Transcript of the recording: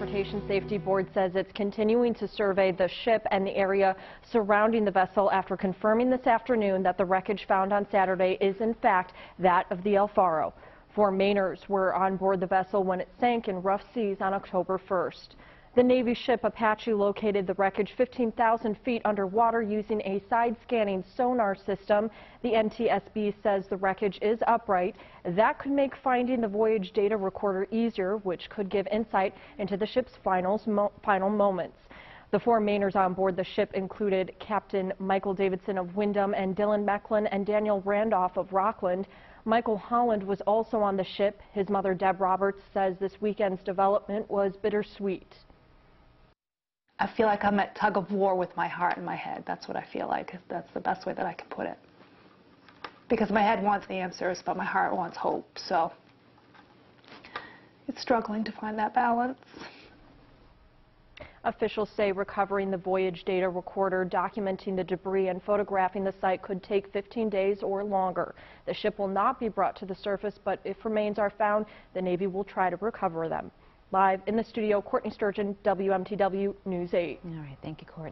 Aviation Safety Board says it's continuing to survey the ship and the area surrounding the vessel after confirming this afternoon that the wreckage found on Saturday is in fact that of the El Faro. Four Mainers were on board the vessel when it sank in rough seas on October 1st. The Navy ship Apache located the wreckage 15,000 feet underwater using a side-scanning sonar system. The NTSB says the wreckage is upright. That could make finding the voyage data recorder easier, which could give insight into the ship's finals, mo final moments. The four Mainers on board the ship included Captain Michael Davidson of Windham and Dylan Meklin and Danielle Randolph of Rockland. Michael Holland was also on the ship. His mother, Deb Roberts, says this weekend's development was bittersweet. I feel like I'm at tug of war with my heart and my head. That's what I feel like. That's the best way that I can put it. Because my head wants the answers, but my heart wants hope. So it's struggling to find that balance. Officials say recovering the voyage data recorder, documenting the debris, and photographing the site could take 15 days or longer. The ship will not be brought to the surface, but if remains are found, the Navy will try to recover them. Live in the studio, Courtney Sturgeon, WMTW News 8. All right, thank you, Courtney.